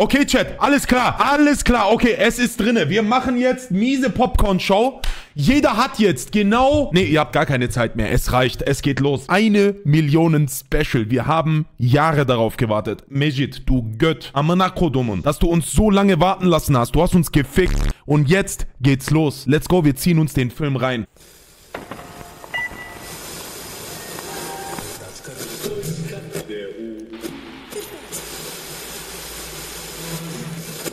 Okay, Chat, alles klar, alles klar. Okay, es ist drinne. Wir machen jetzt miese Popcorn-Show. Jeder hat jetzt genau... Nee, ihr habt gar keine Zeit mehr. Es reicht. Es geht los. Eine Millionen Special. Wir haben Jahre darauf gewartet. Mejid, du Gött. Amanakodumun. Dass du uns so lange warten lassen hast. Du hast uns gefickt. Und jetzt geht's los. Let's go. Wir ziehen uns den Film rein.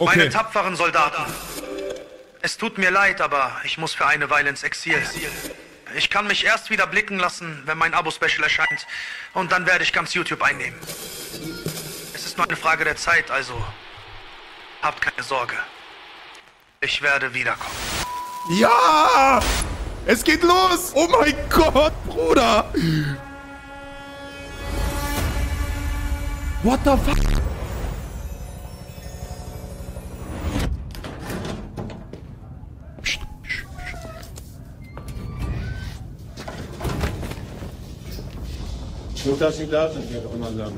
Meine tapferen Soldaten. Es tut mir leid, aber ich muss für eine Weile ins Exil. Ich kann mich erst wieder blicken lassen, wenn mein Abo-Special erscheint. Und dann werde ich ganz YouTube einnehmen. Es ist nur eine Frage der Zeit, also habt keine Sorge. Ich werde wiederkommen. Ja! Es geht los! Oh mein Gott, Bruder! What the fuck? Gut, dass Sie da sind, Herr Kommandant.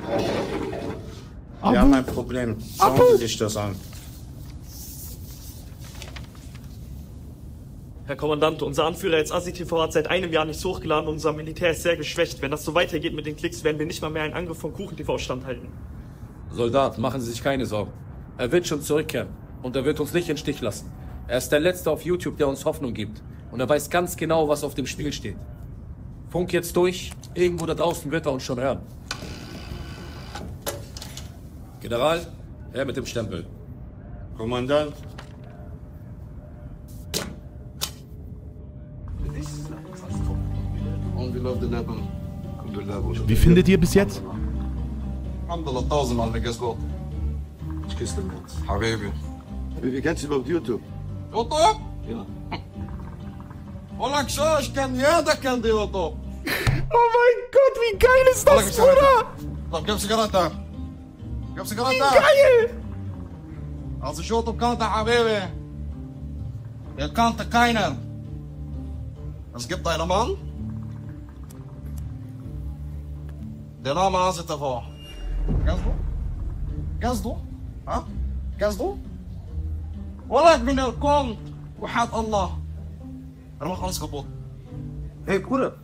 Abu. Wir haben ein Problem. Schauen Abu. Sie sich das an. Herr Kommandant, unser Anführer jetzt ASI-TV hat seit einem Jahr nichts hochgeladen und unser Militär ist sehr geschwächt. Wenn das so weitergeht mit den Klicks, werden wir nicht mal mehr einen Angriff von Kuchen-TV standhalten. Soldat, machen Sie sich keine Sorgen. Er wird schon zurückkehren. Und er wird uns nicht im Stich lassen. Er ist der Letzte auf YouTube, der uns Hoffnung gibt. Und er weiß ganz genau, was auf dem Spiel steht. Funk jetzt durch. Irgendwo da draußen wird er uns schon hören. General, her mit dem Stempel. Kommandant. Wie findet ihr bis jetzt? Ich küsse den Gott. Habibi. Wie, du überhaupt YouTube? YouTube? Ja. Olak so, ich kenn Oh mein Gott, wie geil ist das, Bruder? Doch, gib Zigarette. Gib Zigarette. Wie geil! Also شو بكانتا حبيبي. يا كانتا كاينر. Es gibt einen Mann, der Name Hase TV. Kennst du? Kennst du? ها؟ كاس ضو ولد من الكون وحاد الله رمى خلاص كبوط إيه كوره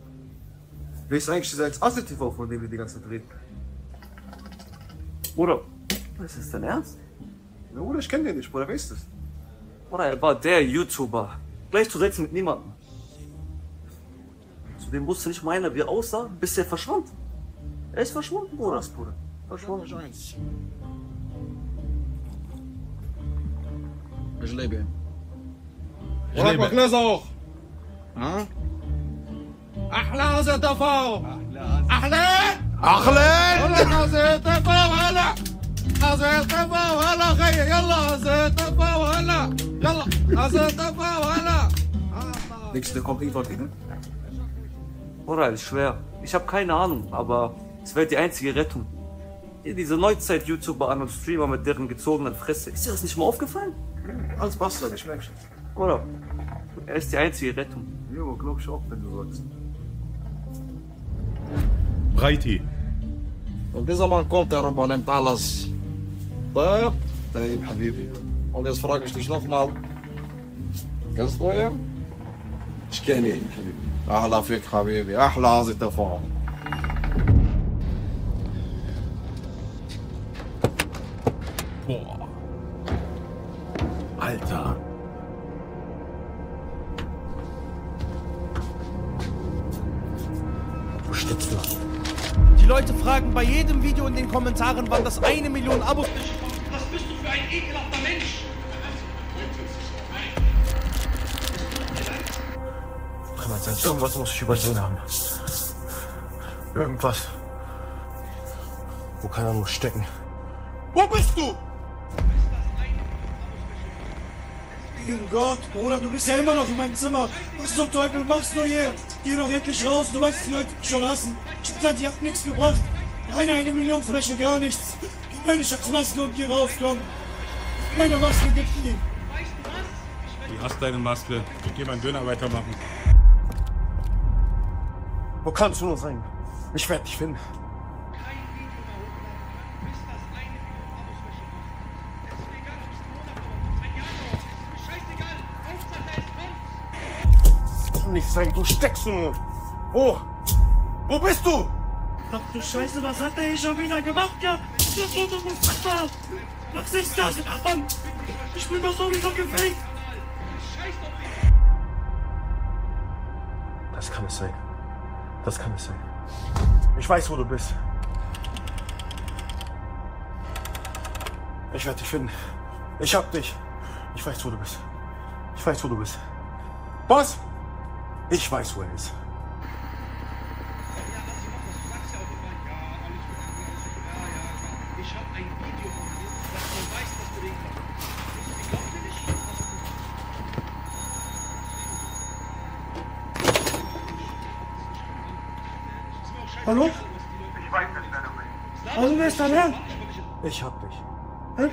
Wer ist eigentlich dieser als Asset TV, von dem wir die ganze Zeit reden? Bruder, was ist dein Ernst? Ja, Bruder, ich kenne den nicht, Bruder, wer ist das? Bruder, er war der YouTuber. Gleichzusetzen mit niemandem. Zudem wusste nicht meiner, wie er aussah, bis er verschwand. Er ist verschwunden, Bruder. Was, Bruder? Verschwunden. Ich lebe. Ich lebe. Ich lebe. Ich lebe. Ich lebe. Ich lebe. أحلى هذا تفاو. أحلى. Achlen! ولك هذا تفاو هلا. هذا تفاو هلا خي يلا هذا تفاو هلا. يلا هذا تفاو هلا. Denkst du, der kommt irgendwann wieder? Bruder, ist schwer. Ich habe keine Ahnung, aber es wäre die einzige Rettung. Hier diese Neuzeit-YouTuber an und Streamer mit deren gezogenen Fresse. Ist dir das nicht mal aufgefallen? Alles passt, ich merke schon. Oder? Er ist die einzige Rettung. اليوم clock shop in Rhodes. بغيتي ديزا ما كونتي ربع أنا مطالص طيب طيب حبيبي ولي فراك شنو شنو في مال كان صغير شكانين حبيبي أحلى فيك حبيبي أحلى عزي تفاهم Boah. Kommentaren, wann das eine Million Abos. Was bist du für ein ekelhafter Mensch? Privatsein, irgendwas muss ich übersehen haben. Irgendwas. Wo kann er nur stecken? Wo bist du? Mein Gott, Bruder, du bist ja immer noch in meinem Zimmer. Was zum Teufel machst du hier? Geh doch endlich raus, du weißt, die Leute mich schon hassen. Die hat nichts gebracht. Keine eine Million Fläche, gar nichts. Meine Schatzmaske und geh raus, komm. Meine Maske gibt ihm. Du hast deine Maske. Ich geh meinen Döner weitermachen. Wo kannst du nur sein? Ich werde dich finden. Nicht sein, du steckst nur. Wo? Wo bist du? Ach du Scheiße, was hat der hier schon wieder gemacht, ja? Das ist unfassbar. Was ist das? Mann, ich bin doch sowieso gefaked. Das kann es sein. Das kann es sein. Ich weiß, wo du bist. Ich werde dich finden. Ich hab dich. Ich weiß, wo du bist. Ich weiß, wo du bist. Was? Ich weiß, wo er ist.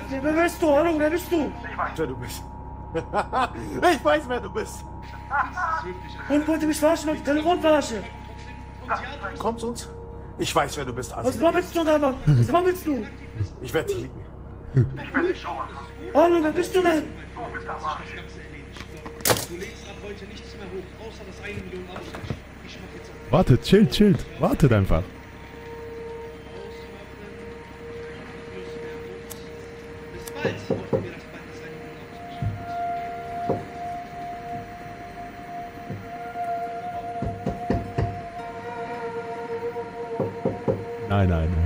Wer bist du? Hallo, wer bist du? Ich weiß, wer du bist. ich weiß, wer du bist. Und wollte mich verarschen auf die Telefon verarschen. Komm zu uns. Ich weiß, wer du bist. Was murmelst du da? Was murmelst du? Ich werde dich lieben. Ich will dich schauen. Hallo, wer bist du denn? Du lädst ab heute nichts mehr hoch, außer das eine Million Abos. Ich mach jetzt auf Wartet, chillt, chillt. Wartet einfach. Nein, nein,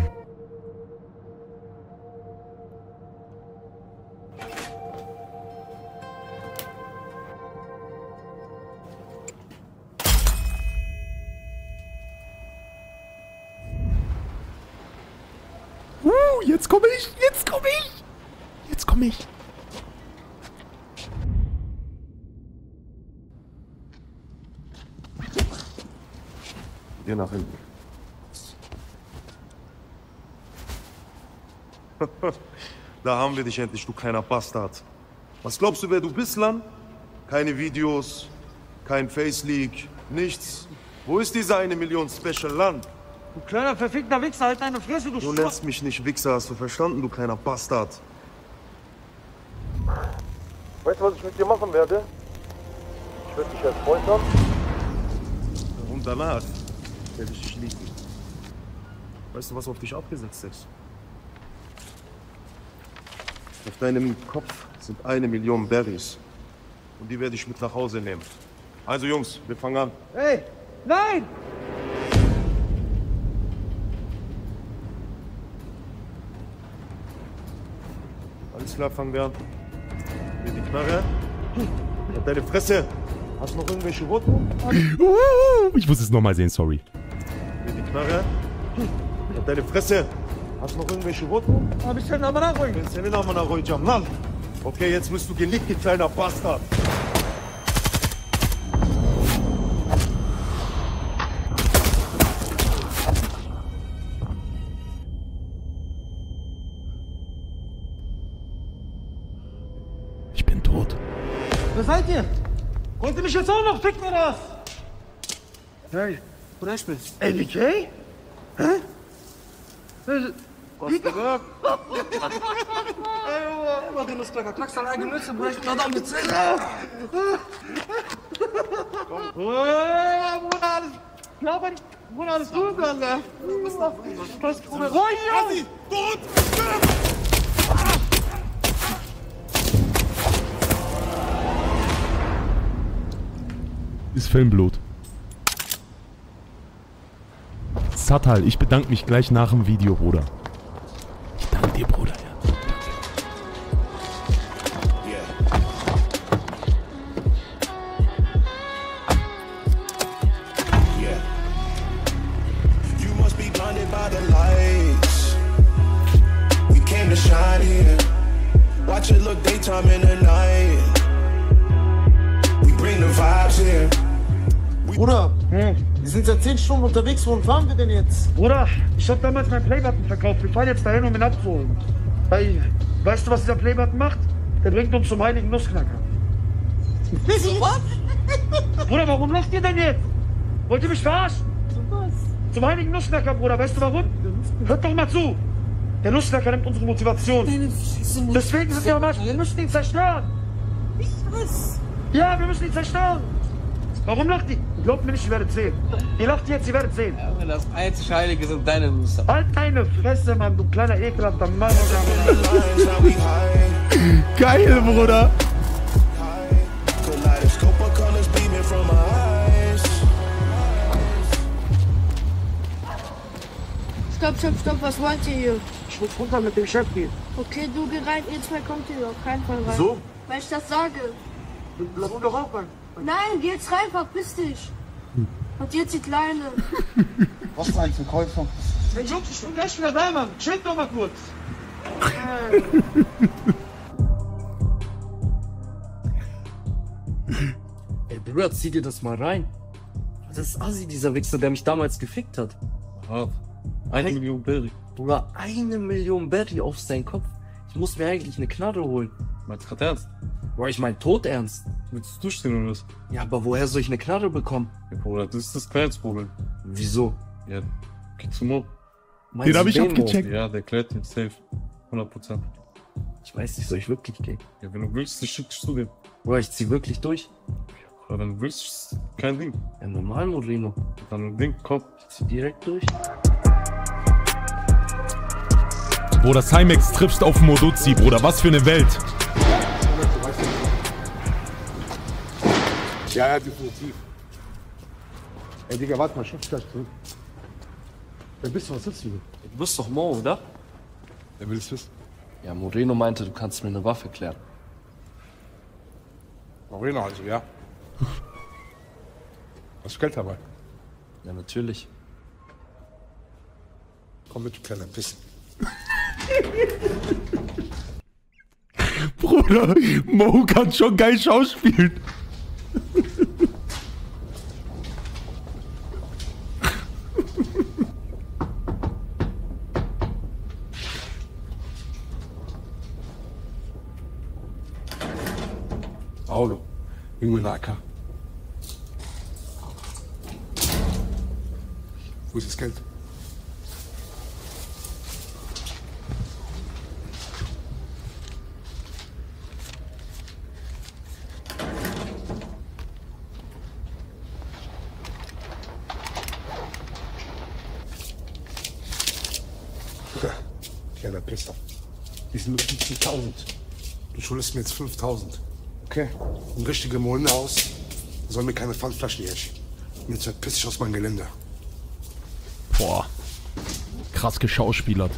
Da haben wir dich endlich, du kleiner Bastard. Was glaubst du, wer du bist, Lan? Keine Videos, kein Face-Leak, nichts. Wo ist diese eine Million Special Lan? Du kleiner verfickter Wichser, halt deine Fresse, du Du nennst mich nicht Wichser, hast du verstanden, du kleiner Bastard? Weißt du, was ich mit dir machen werde? Ich werde dich als Freund haben. Und danach werde ich dich lieben. Weißt du, was auf dich abgesetzt ist? Auf deinem Kopf sind eine Million Berries. Und die werde ich mit nach Hause nehmen. Also Jungs, wir fangen an. Hey, nein! Alles klar, fangen wir an. Hier die Knarre. Und deine Fresse. Hast du noch irgendwelche Roten? Ich muss es nochmal sehen, sorry. Hier die Knarre. Und deine Fresse. Hast du noch irgendwelche Roten? Hab ich denn aber nachholen? Senin amına koyacağım lan. Okay, jetzt bist du genickt, kleiner Bastard. Ich bin tot. Wer seid ihr? Wollt ihr mich jetzt auch noch ficken oder was? Hey, bin's. LBK? Hä? Dünnes Klecker. Knackst deine eigene Mütze, Bruder. Ich bin gerade am Gezählen. Bruder, alles gut, Alter. Was, Bruder? Ruhig, Junge! Ist Filmblut. Satal, ich bedanke mich gleich nach dem Video, Bruder. Jetzt? Bruder, ich hab damals meinen Playbutton verkauft. Wir fahren jetzt dahin, um ihn abzuholen. Weil, weißt du, was dieser Playbutton macht? Der bringt uns zum heiligen Nussknacker. Was? Bruder, warum lasst ihr denn jetzt? Wollt ihr mich verarschen? Zum heiligen Nussknacker, Bruder. Weißt du warum? Hört doch mal zu. Der Nussknacker nimmt unsere Motivation. Deswegen sind wir am Arsch. Wir müssen ihn zerstören. Was? Ja, wir müssen ihn zerstören. Warum lacht die? Glaubt mir nicht, ihr werdet sehen. Ihr lacht jetzt, ihr werdet sehen. Aber das einzig Heilige sind deine Muster. Halt deine Fresse, Mann, du kleiner ekelhafter Mann. Geil, Bruder. Stopp, stopp, stopp, was wollt ihr hier? Ich muss runter mit dem Chef gehen. Okay, du geh rein, ihr zwei kommt hier auf keinen Fall rein. So? Weil ich das sage. Lass uns doch auch rein. Nein, geh jetzt rein, verpiss dich. Und jetzt die Kleine. Was für ein Verkäufer? Hey Jungs, ich bin gleich wieder da, Mann. Chillt doch mal kurz. Ey, Bruder, zieh dir das mal rein. Das ist Assi, dieser Wichser, der mich damals gefickt hat. Eine Million Berry. Bruder, eine Million Berry auf seinen Kopf. Ich muss mir eigentlich eine Knarre holen. Meinst du grad ernst? Boah, ich mein tot ernst. Willst du durchstehen oder was? Ja, aber woher soll ich eine Knarre bekommen? Ja, Bruder, das ist das kleinste Problem. Wieso? Ja, kriegst du Mo. Meinst Den hab du ich den abgecheckt. Ja, der klärt den safe. 100%. Ich weiß nicht, soll ich wirklich gehen? Ja, wenn du willst, dann schick dich zu dem. Bruder, ich zieh wirklich durch. Ja, wenn du willst, kein Ding. Ja, normal, Moreno. Dann ein Ding, komm. Ich zieh direkt durch. Bruder, Cymex triffst auf Moduzi, Bruder. Was für eine Welt. Ja, ja, definitiv. Ey, Digga, warte mal, ich rufe gleich zurück. Wer bist du? Was willst du? Du bist doch Mo, oder? Wer will es wissen? Ja, Moreno meinte, du kannst mir eine Waffe klären. Moreno also, ja. Hast du Geld dabei? Ja, natürlich. Komm mit, du kleiner Pissen. Bruder, Mo kann schon geil schauspielen. Mir eine AK. Wo ist das Geld? Bruder, kleiner Pisser. Die sind nur 50.000. Mir jetzt 5.000. Okay? Ein richtiger Mollenhaus soll mir keine Pfandflaschen hier schicken. Jetzt verpiss dich aus meinem Gelände. Boah. Krass geschauspielert.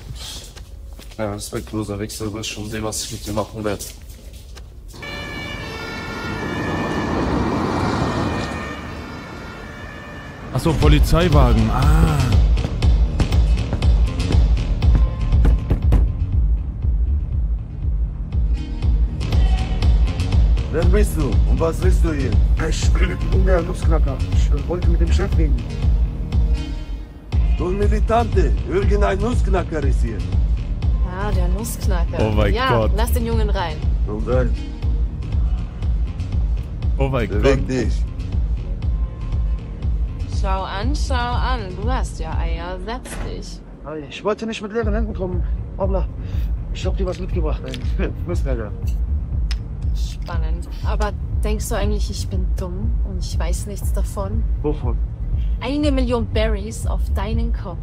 Ja, respektloser Wichser, du wirst schon sehen, was ich mit dir machen werde. Achso, Polizeiwagen. Ah. Bist du und was willst du hier? Ich bin der Nussknacker. Ich wollte mit dem Chef reden. Du Militante, irgendein Nussknacker ist hier. Ah, der Nussknacker. Oh mein ja, Gott. lass den Jungen rein. Nun dann, Oh mein beweg Gott. dich. Schau an, schau an. Du hast ja Eier. Setz dich. Ich wollte nicht mit leeren Händen kommen. Obla, ich hab dir was mitgebracht. Ey. Nussknacker. Spannend. Aber denkst du eigentlich, ich bin dumm und ich weiß nichts davon? Wovon? Eine Million Berries auf deinen Kopf.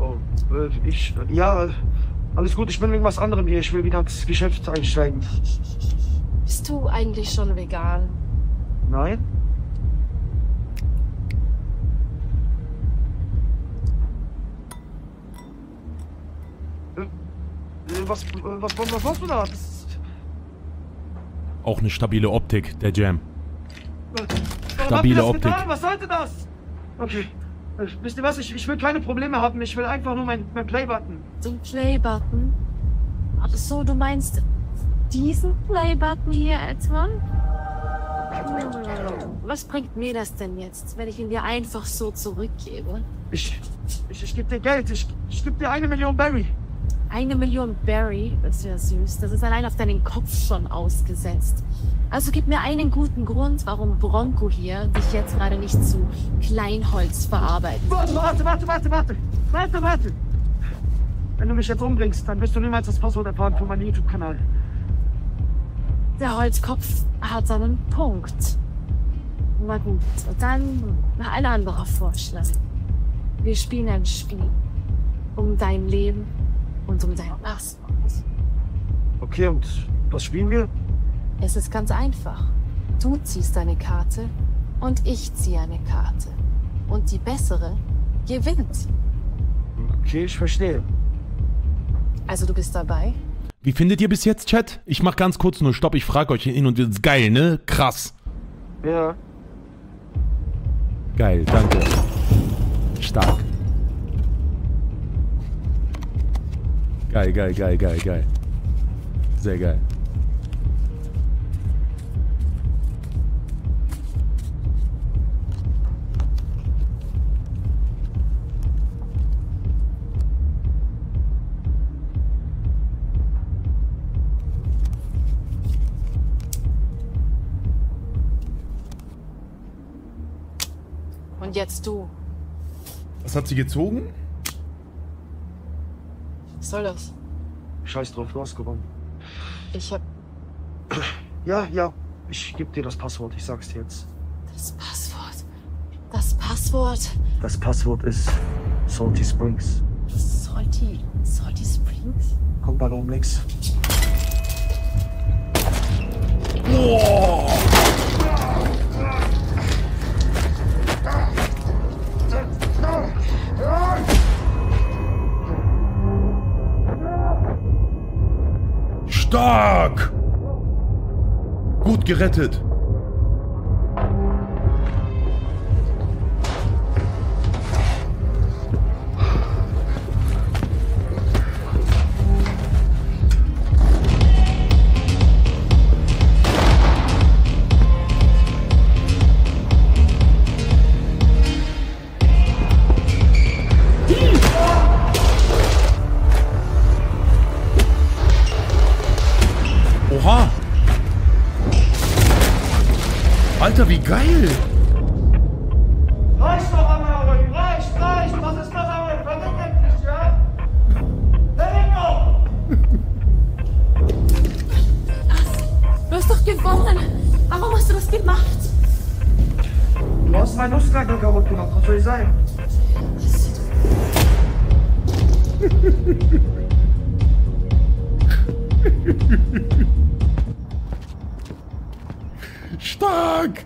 Oh, äh, ich, ja, alles gut. Ich bin wegen was anderem hier. Ich will wieder ins Geschäft einsteigen. Bist du eigentlich schon vegan? Nein? Äh, äh, Was, äh, was, was, was machst du da? Das, Auch eine stabile Optik, der Jam. Stabile Optik. getan? Was sollte das? Okay. Äh, Wisst ihr was? Ich, ich will keine Probleme haben. Ich will einfach nur mein, mein Playbutton. Den Playbutton? Ach so, du meinst diesen Playbutton hier? Hm, Was bringt mir das denn jetzt, wenn ich ihn dir einfach so zurückgebe? Ich, ich, ich gebe dir Geld. Ich, ich gebe dir eine Million Barry. Eine Million Barry, das ist ja süß. Das ist allein auf deinen Kopf schon ausgesetzt. Also gib mir einen guten Grund, warum Bronco hier dich jetzt gerade nicht zu Kleinholz verarbeitet. Warte, warte, warte, warte, warte. Warte, warte. Wenn du mich jetzt umbringst, dann wirst du niemals das Passwort erfahren für meinen YouTube-Kanal. Der Holzkopf hat seinen Punkt. Na gut, dann ein anderer Vorschlag. Wir spielen ein Spiel. Um dein Leben und um dein Passwort. Okay, und was spielen wir? Es ist ganz einfach. Du ziehst eine Karte und ich ziehe eine Karte. Und die bessere gewinnt. Okay, ich verstehe. Also du bist dabei? Wie findet ihr bis jetzt, Chat? Ich mach ganz kurz nur Stopp, ich frage euch hin und ist geil, ne? Krass. Ja. Geil, danke. Stark. Geil, geil, geil, geil, geil. Sehr geil. Und jetzt du. Was hat sie gezogen? Was soll das? Scheiß drauf, du hast gewonnen. Ich hab Ja, ja. Ich geb dir das Passwort, ich sag's dir jetzt. das Passwort. Das Passwort. Das Passwort ist Salty Springs. Salty. Salty Springs? Komm mal oben links. Stark! Gut gerettet. Du hast meinen Nussknacker kaputt gemacht. Was soll ich sagen? Stark!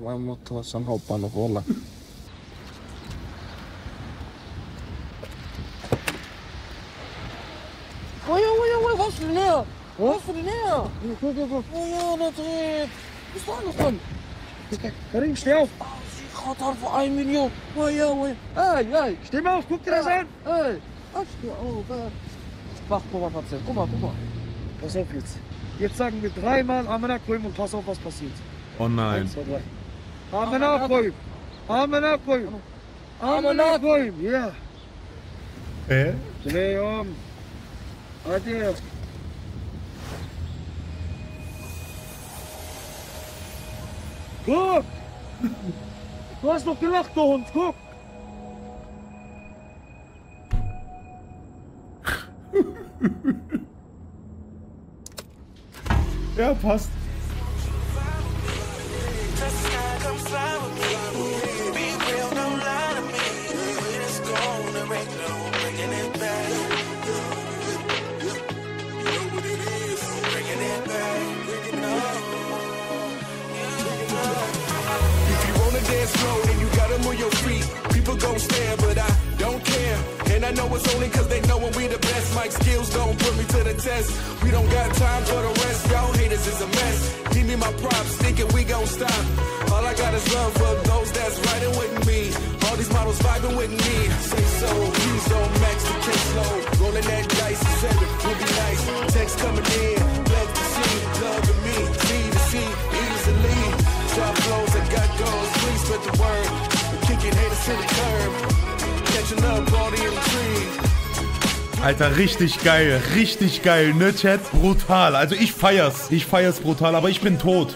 Vai muuttua sen Hauptbahnhof olla. Oh ja, oh ja, oh ja, was für näher? Was für näher? Oh ja, natürlich. Was war das denn? Karim, steh auf. Sie hat halt für 1 Million. Oh ja, oh ja. Ey, ey. Steh mal auf, guck dir das an. Ey. Ach, steh auf, ey. Mach, guck mal, Patze. Guck mal, guck mal. Pass auf jetzt. Jetzt sagen wir dreimal Amenakoim und pass auf, was passiert. Oh nein. Eins, zwei, drei. Amenakoim. Amenakoim. Amenakoim, ja. Hä? Dreh um. Ade. Guck! Du hast doch gelacht, du Hund, guck! Ja, passt. gon' stand, but I don't care. And I know it's only cause they know when we the best. My skills don't put me to the test. We don't got time for the rest. Y'all haters is a mess. Give me my props, thinking we gon' stop. All I got is love for those that's riding with me. All these models vibing with me. Say so, use all max to case low. Rolling that dice, seven will be nice. Text coming in, glad to see. Love to me, see to see, easily. Drop flows, I got goals, please spread the word. Alter, richtig geil, richtig geil, ne, Chat? Brutal. Also ich feier's. Ich feier's brutal, aber ich bin tot.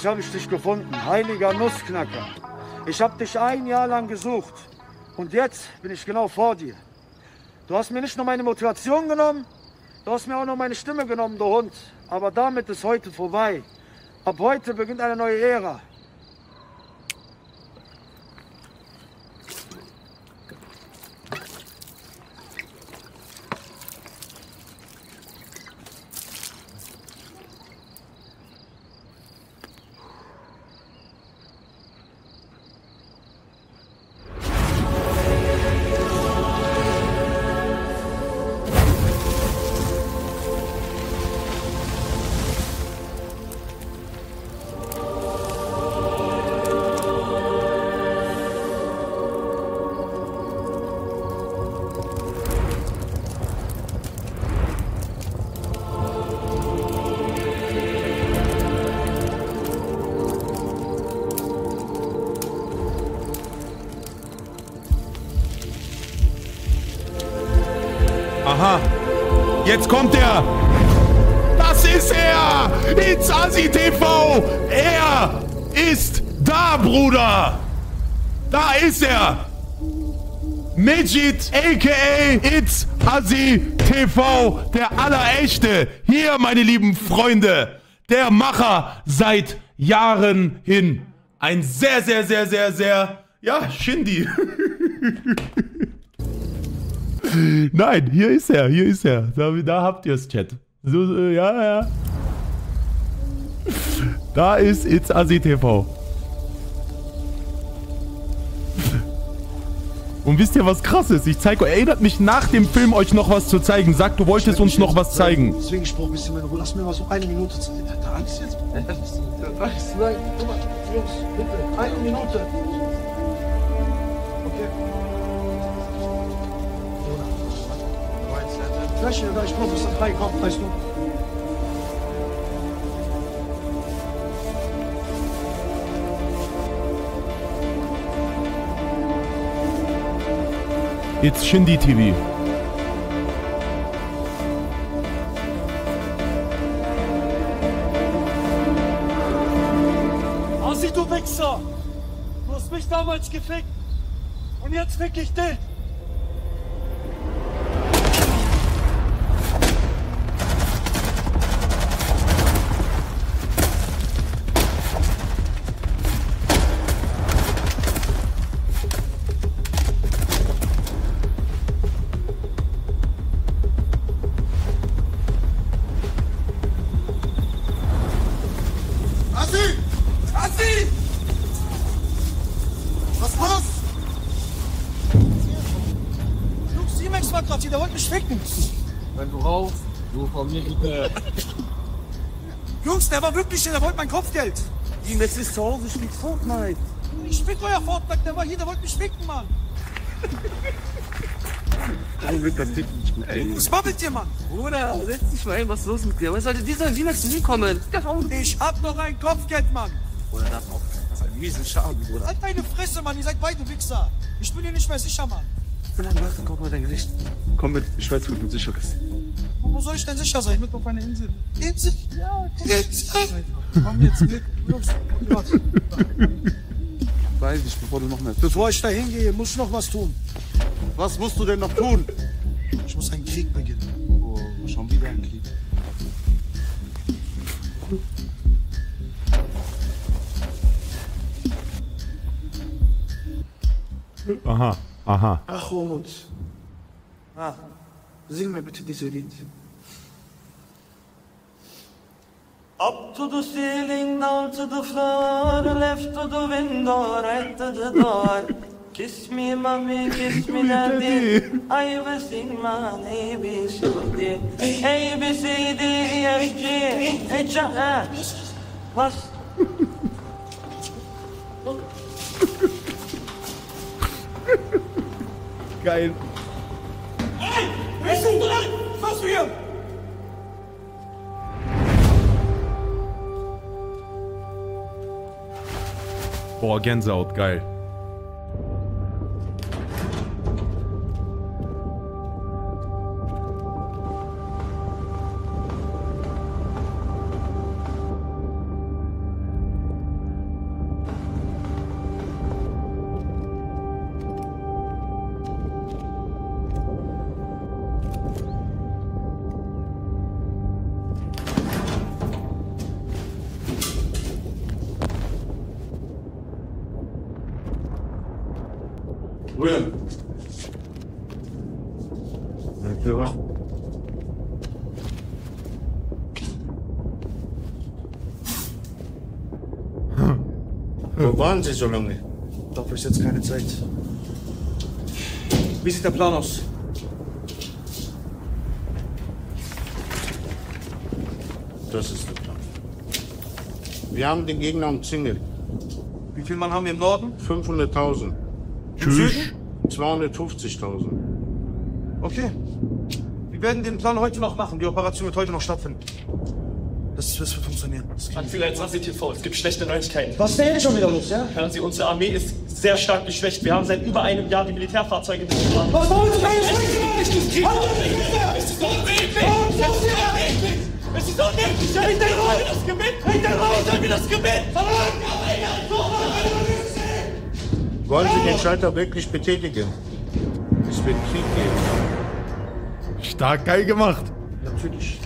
Endlich habe ich dich gefunden, heiliger Nussknacker. Ich habe dich ein Jahr lang gesucht und jetzt bin ich genau vor dir. Du hast mir nicht nur meine Motivation genommen, du hast mir auch noch meine Stimme genommen, du Hund. Aber damit ist heute vorbei. Ab heute beginnt eine neue Ära. Jetzt kommt er. Das ist er. It's Asi TV. Er ist da, Bruder. Da ist er. Midget, a.k.a. It's Asi TV, der Allerechte. Hier, meine lieben Freunde, der Macher seit Jahren hin. Ein sehr, sehr, sehr, sehr, sehr, ja, Shindy. Nein, hier ist er, hier ist er. Da, da habt ihr es, Chat. So, äh, ja, ja. Da ist It's Asi TV. Und wisst ihr, was krass ist? Ich zeige euch, erinnert mich nach dem Film euch noch was zu zeigen. Sagt, du wolltest uns noch was zeigen. Deswegen ich brauche ein bisschen meine Ruhe. Lass mir mal so eine Minute Zeit. Da Angst jetzt. Nein, Jungs, bitte. Eine Minute. Okay. Fläche, da ich brauche es frei, komm, weißt du. It's Shindy TV. Ossi, du Wichser! Du hast mich damals gefickt. Und jetzt fick ich dich. Wirklich hier, der wollte mein Kopfgeld. C-Max ist zu Hause, spielt Fortnite. Ich fick euer Fortnite, der war hier, der wollte mich ficken, Mann. Was babbelt ihr, Mann? Bruder, setz dich mal hin, was ist los mit dir? Was sollte dieser C-Max zu mir kommen? Ich hab noch ein Kopfgeld, Mann. Bruder, das auch. Das ist ein miesen Schaden, Bruder. Halt deine Fresse, Mann, ihr seid beide Wichser. Ich bin dir nicht mehr sicher, Mann. Bruder, du hast guck mal dein Gesicht. Komm mit, ich weiß, wo du sicher bist. Wo soll ich denn sicher sein? Mit auf einer Insel. Insel? Ja, Insel. Komm jetzt mit. Gott. Weiß ich, bevor du noch mehr. Bevor ich da hingehe, muss ich noch was tun. Was musst du denn noch tun? Ich muss einen Krieg beginnen. Oh, schon wieder ein Krieg. Aha, aha. Ach, Umut. Ah, sing mir bitte dieses Lied. Up to the ceiling, down to the floor, left to the window, right to the door. Kiss me, mommy, kiss me, daddy. I will sing my A, B, C, D. A, B, C, D, E, F, G, H, I, Was? Geil. Denn dran? Was wir? Boah, Gänsehaut, geil. So lange? Dafür ist jetzt keine Zeit. Wie sieht der Plan aus? Das ist der Plan. Wir haben den Gegner umzingelt. Wie viel Mann haben wir im Norden? 500.000. Im Süden? 250.000. Okay. Wir werden den Plan heute noch machen. Die Operation wird heute noch stattfinden. Das, das wird funktionieren. Das Anführer als ACTV, es gibt schlechte Neuigkeiten. Was ist denn jetzt schon wieder los, ja? Hören Sie, unsere Armee ist sehr stark geschwächt. Wir haben seit über einem Jahr die Militärfahrzeuge nicht gefahren. Was wollen Sie denn? Es ist unmöglich! Es ist unmöglich! Es ist unmöglich! Den Raum! das Raum! Sollen wir das Gebet! Wollen Sie den Schalter wirklich betätigen? Es wird Krieg geben. Stark geil gemacht. Natürlich.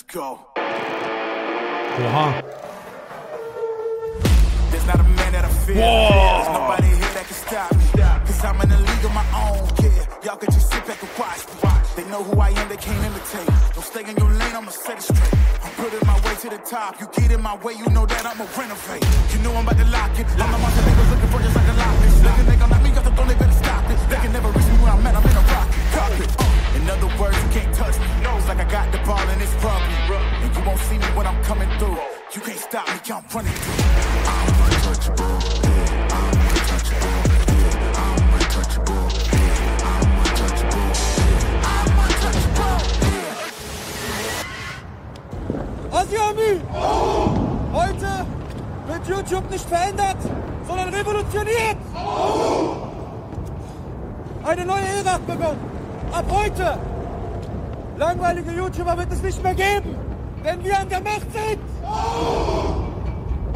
Let's go. Oha. There's not a man that I fear. There's nobody here that can stop me. Cause I'm in a league of my own, yeah. Y'all can just sit back and watch. They know who I am, they can't imitate. Don't stay in your lane, I'ma set it straight. I'm putting my way to the top. You get in my way, you know that I'ma renovate. You know I'm about to lock it. I'm the monster niggas looking for just like a lock. Looking nigga like me, got the they better stop it. They can never reach me where I'm at, I'm in I'm running through. Untouchable. Asi-Army! Heute wird YouTube nicht verändert, sondern revolutioniert! Eine neue Ära hat begonnen. Ab heute! Langweilige YouTuber wird es nicht mehr geben, wenn wir an der Macht sind!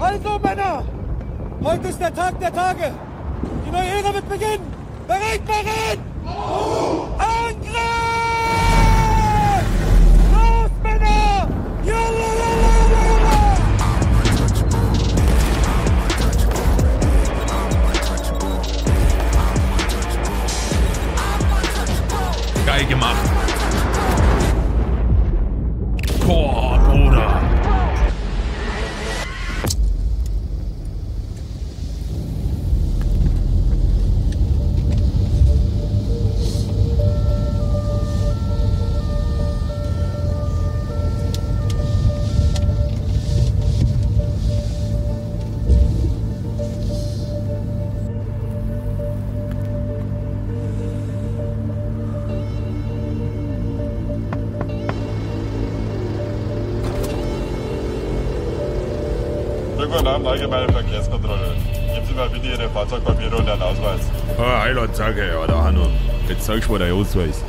Also Männer, heute ist der Tag der Tage. Die neue Ära wird beginnen. Bereit, bereit! Guten Abend, allgemeine Verkehrskontrolle. Geben Sie mal bitte Ihre Fahrzeugpapiere und Ihren Ausweis. Ah, Heiland, sage ja, der Hanno. Jetzt zeigst du mal deinen Ausweis.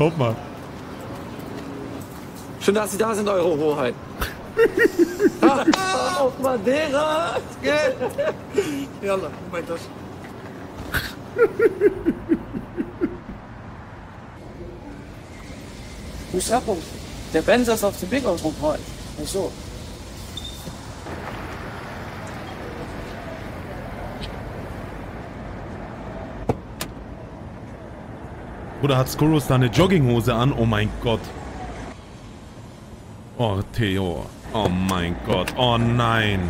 Schaut mal. Schön, dass Sie da sind, Eure Hoheit. Ah, Auf Madeira! Yalla, mein Tasch. Who's up? Der Benz ist auf dem Big aus dem Freund. Ach so. Oder hat Skurrus da eine Jogginghose an? Oh mein Gott. Oh, Theo. Oh mein Gott. Oh nein.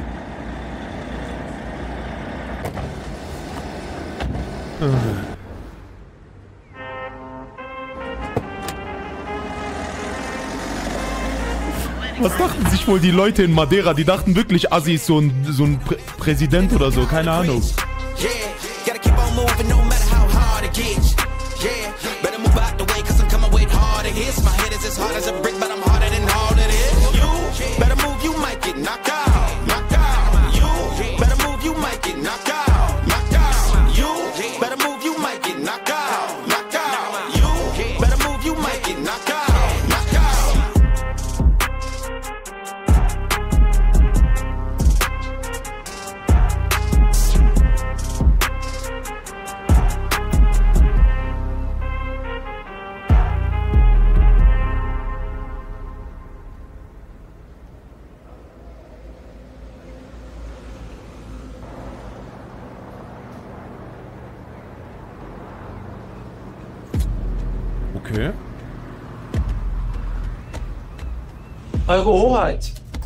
Was dachten sich wohl die Leute in Madeira? Die dachten wirklich, Assi ist so ein, so ein Prä Präsident oder so. Keine Ahnung.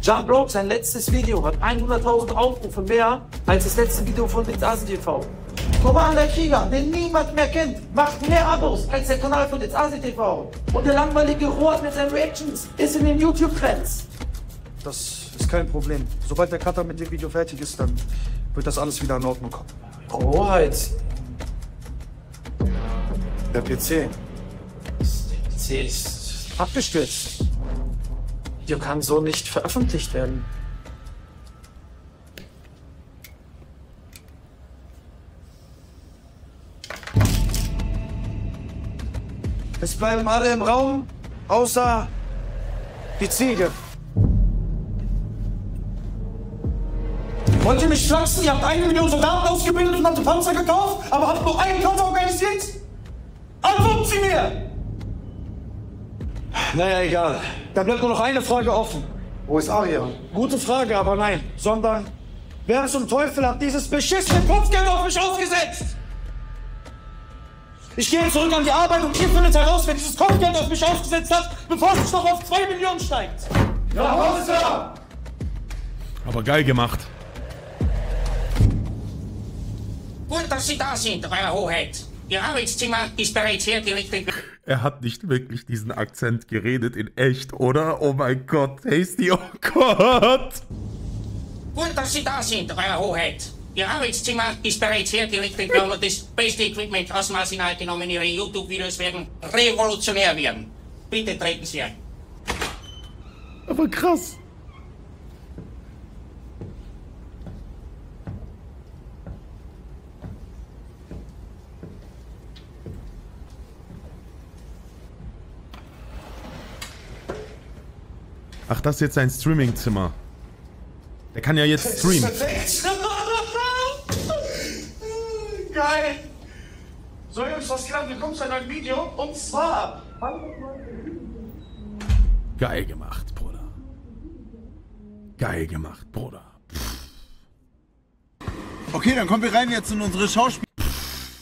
John Broke, sein letztes Video hat 100.000 Aufrufe mehr als das letzte Video von Litasi TV. Koban der Krieger, den niemand mehr kennt, macht mehr Abos als der Kanal von Litasi TV. Und der langweilige Rohr mit seinen Reactions ist in den YouTube-Trends. Das ist kein Problem. Sobald der Cutter mit dem Video fertig ist, dann wird das alles wieder in Ordnung kommen. Hoheit. Der PC. Sie ist abgestürzt. Video kann so nicht veröffentlicht werden. Es bleiben alle im Raum, außer die Ziege. Wollt ihr mich flachsen? Ihr habt eine Million Soldaten ausgebildet und habt Panzer gekauft, aber habt nur einen Kampf organisiert? Antworten Sie mir! Naja, egal. Dann bleibt nur noch eine Frage offen. Wo ist Aria? Gute Frage, aber nein. Sondern, wer zum Teufel hat dieses beschissene Kopfgeld auf mich ausgesetzt? Ich gehe zurück an die Arbeit und ihr findet heraus, wer dieses Kopfgeld auf mich ausgesetzt hat, bevor es noch auf 2 Millionen steigt. Ja, Officer! Aber geil gemacht. Gut, dass Sie da sind, Euer Hoheit. Ihr Arbeitszimmer ist bereits hergerichtet. Er hat nicht wirklich diesen Akzent geredet in echt, oder? Oh mein Gott, Hasty, oh Gott. Gut, dass Sie da sind, Euer Hoheit. Ihr Arbeitszimmer ist bereits hergerichtet und das beste Equipment aus dem Arsenal genommen. Ihre YouTube-Videos werden revolutionär werden. Bitte treten Sie ein. Aber krass. Ach, das ist jetzt sein Streaming-Zimmer. Der kann ja jetzt streamen. Geil! So, Jungs, was geht ab? Willkommen zu einem neuen Video. Und zwar. Geil gemacht, Bruder. Geil gemacht, Bruder. Okay, dann kommen wir rein jetzt in unsere Schauspiel.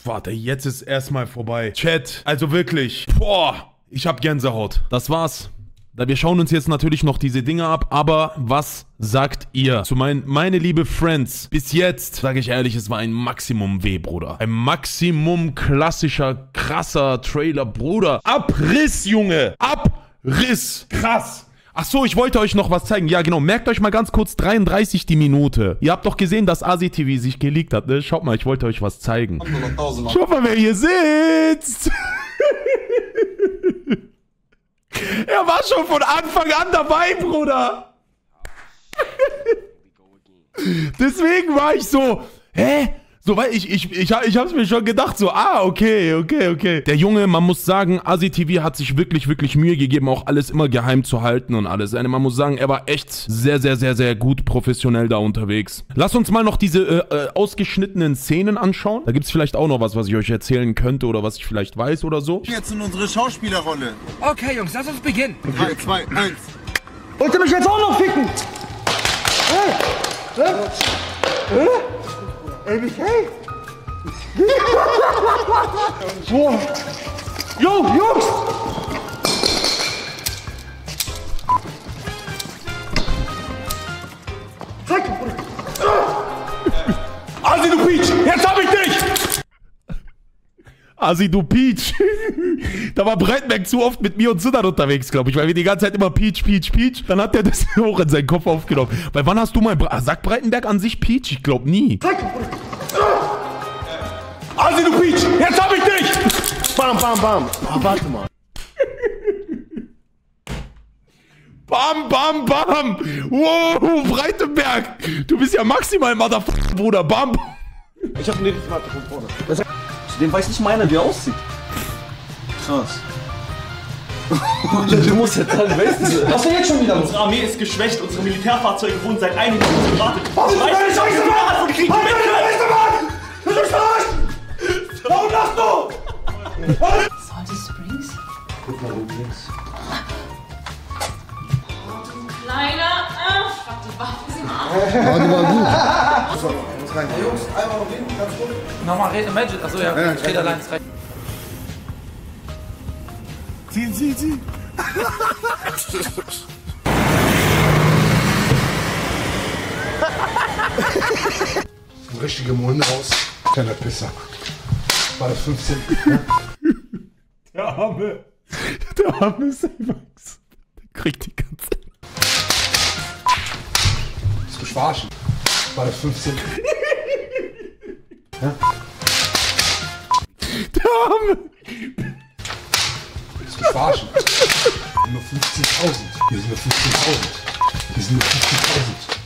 Warte, jetzt ist erstmal vorbei. Chat, also wirklich. Boah, ich hab Gänsehaut. Das war's. Da wir schauen uns jetzt natürlich noch diese Dinge ab, aber was sagt ihr zu mein, meine liebe Friends? Bis jetzt, sage ich ehrlich, es war ein Maximum weh, Bruder. Ein Maximum klassischer, krasser Trailer, Bruder. Abriss, Junge. Abriss. Krass. Ach so, ich wollte euch noch was zeigen. Ja, genau. Merkt euch mal ganz kurz 33 die Minute. Ihr habt doch gesehen, dass ASI-TV sich geleakt hat, ne? Schaut mal, ich wollte euch was zeigen. Schaut mal, wer hier sitzt. Er war schon von Anfang an dabei, Bruder. Deswegen war ich so, hä? So, weil ich, ich, ich, ich hab's mir schon gedacht, so, ah, okay, okay, okay. Der Junge, man muss sagen, Asi TV hat sich wirklich, wirklich Mühe gegeben, auch alles immer geheim zu halten und alles. Also man muss sagen, er war echt sehr, sehr, sehr, sehr gut professionell da unterwegs. Lass uns mal noch diese äh, äh, ausgeschnittenen Szenen anschauen. Da gibt's vielleicht auch noch was, was ich euch erzählen könnte oder was ich vielleicht weiß oder so. Jetzt in unsere Schauspielerrolle. Okay, Jungs, lass uns beginnen. 3, 2, 1. Wollt ihr mich jetzt auch noch ficken? Hä? Hä? Hä? Ey, mich, hey? Boah. Jo, Jungs! Zeig mir, Bruder. Asi, du Peach, jetzt hab ich dich! Asi, du Peach. da war Breitenberg zu oft mit mir und Sinan unterwegs, glaube ich, weil wir die ganze Zeit immer Peach, Peach, Peach. Dann hat er das auch in seinen Kopf aufgenommen. Weil wann hast du mal... Bre sagt Breitenberg an sich Peach? Ich glaube nie. Asi, du Peach, jetzt hab ich dich! Bam, bam, bam. Ah, warte mal. Bam, bam, bam. Wow, Breitenberg. Du bist ja maximal Motherfucker, Bruder. Bam. Ich hab eine Warte von vorne. Zudem weiß nicht meiner, wie er aussieht. Krass. du musst jetzt sagen, weißt du. Was denn jetzt schon wieder? Unsere Armee ist geschwächt, unsere Militärfahrzeuge wurden seit einigen Jahren gewartet. Was ist deine Scheiße, Mann? von Krieg Was ist deine Scheiße, Mann? Bist du verarschen? Warum lachst du? Salty Springs? Guck mal oben links. Kleiner, äh, fuck die Waffen sind Ja, die war gut. So, muss rein. Jungs, einmal noch hin, ganz kurz. Nochmal rede Magic. Achso, ja, Ja, ich rede allein. ist. Zieh, zieh, zieh. Ein richtiger Muldenhaus. Kleiner Pisser. War das 15? Der arme. Der arme Savax. Der kriegt die ganze... Verarschen? War das 15? Ja? Arme. Bist du verarschen? Nur 15.000. Hier sind nur 15.000. Hier sind nur 15.000.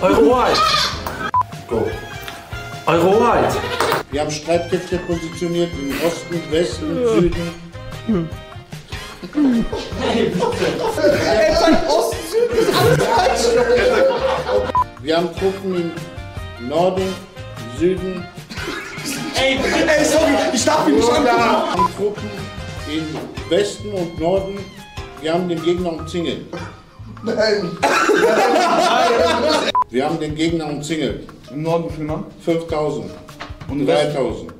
Eurohoheit. Go. Eurohoheit. Wir haben Streitkräfte positioniert im Osten, Westen, Süden. Er sagt Osten, Süden, ist alles falsch. Wir haben Truppen im Norden, Süden. Ey, ey, sorry, ich darf mich nicht Wir angucken. haben Truppen im Westen und Norden. Wir haben den Gegner umzingelt. Nein. Wir haben den Gegner umzingelt. Im Norden wie viel Mann? 5000 und im 3000.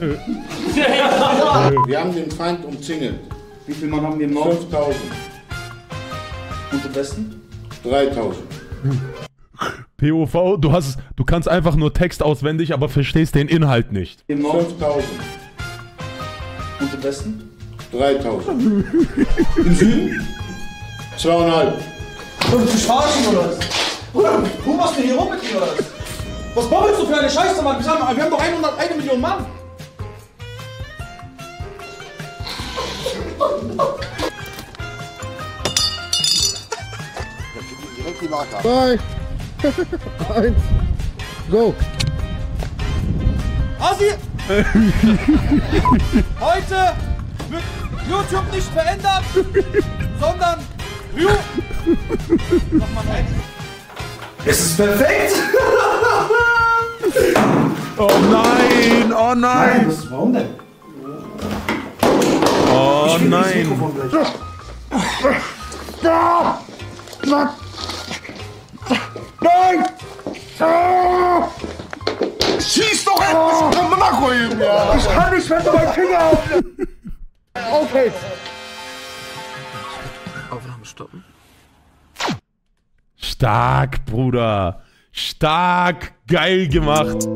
Wir haben den Feind umzingelt. Wie viel Mann haben wir im Norden? 5000 Und im Westen? 3000. POV, du hast, du kannst einfach nur Text auswendig, aber verstehst den Inhalt nicht. Im Norden? 5000 Und im Westen? 3000. Im Süden? Zweieinhalb. Willst du mich verarschen oder was? Bruder, du machst mir hier rum mit mir oder was? Was babbelst du für eine Scheiße, Mann? Wir haben, wir haben doch 100, eine Million Mann. Direkt die Marker. Drei, eins, go. Asi! Heute wird YouTube nicht verändert, sondern Ryu. Nochmal neu. Es ist perfekt! Oh nein, oh nein. was, warum denn? Oh Ich nein. Nein! Schieß doch oh. Monaco eben, ja! Ich kann nicht, wenn du meinen Finger auf. Okay. Aufnahme stoppen. Stark, Bruder. Stark. Geil gemacht.